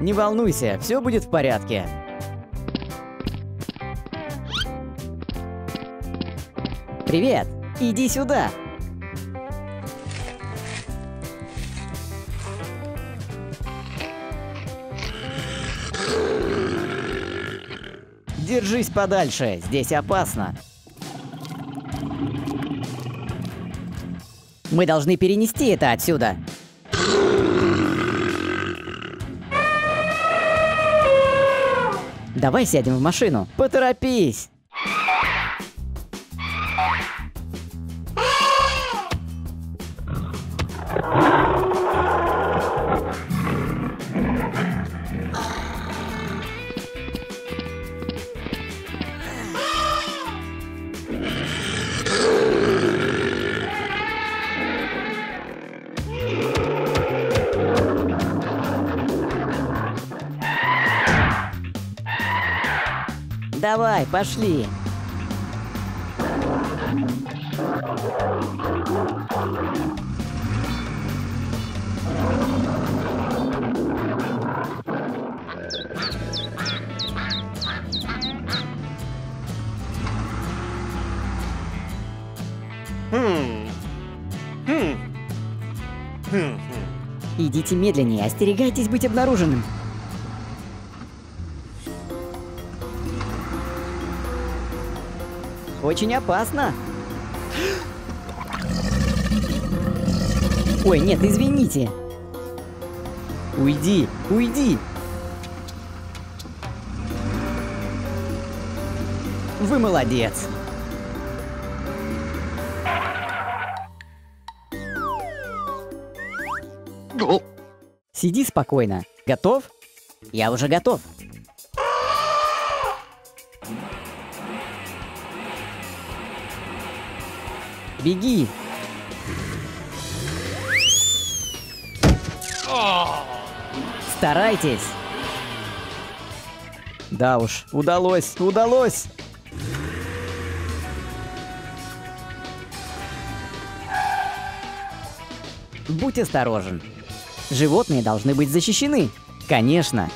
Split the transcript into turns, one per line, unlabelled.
Не волнуйся, все будет в порядке. Привет! Иди сюда! Держись подальше, здесь опасно. Мы должны перенести это отсюда. Давай сядем в машину. Поторопись. Давай, пошли. Идите медленнее, остерегайтесь быть обнаруженным. Очень опасно. Ой, нет, извините. Уйди, уйди. Вы молодец. Сиди спокойно. Готов? Я уже готов. Беги! Старайтесь! Да уж, удалось, удалось! Будь осторожен. Животные должны быть защищены. Конечно,